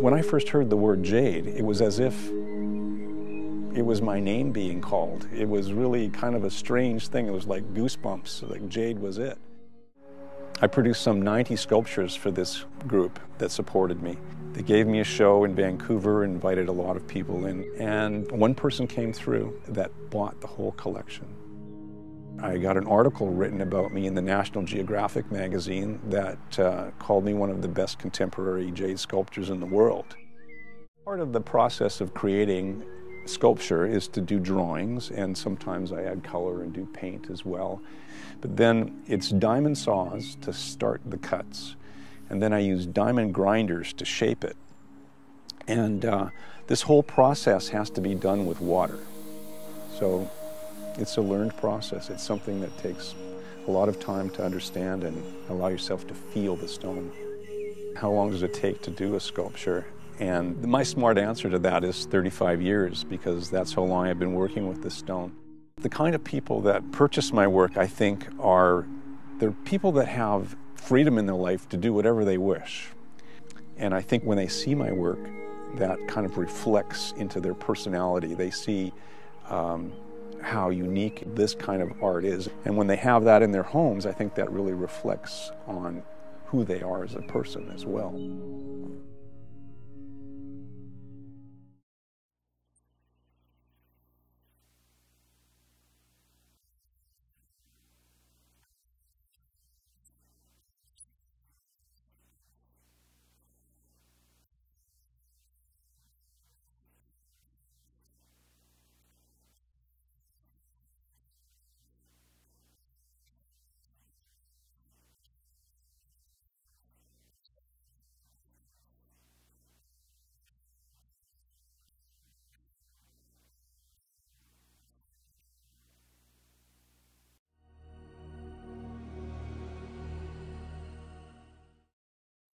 When I first heard the word jade, it was as if it was my name being called. It was really kind of a strange thing. It was like goosebumps, like jade was it. I produced some 90 sculptures for this group that supported me. They gave me a show in Vancouver, invited a lot of people in, and one person came through that bought the whole collection. I got an article written about me in the National Geographic magazine that uh, called me one of the best contemporary jade sculptors in the world. Part of the process of creating sculpture is to do drawings, and sometimes I add color and do paint as well. But then it's diamond saws to start the cuts, and then I use diamond grinders to shape it. And uh, this whole process has to be done with water. So it's a learned process. It's something that takes a lot of time to understand and allow yourself to feel the stone. How long does it take to do a sculpture? And my smart answer to that is 35 years because that's how long I've been working with this stone. The kind of people that purchase my work, I think, are they're people that have freedom in their life to do whatever they wish. And I think when they see my work, that kind of reflects into their personality. They see um, how unique this kind of art is. And when they have that in their homes, I think that really reflects on who they are as a person as well.